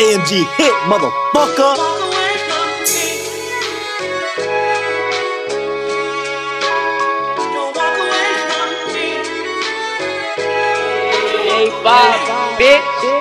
AMG hit, motherfucker. J5, bitch.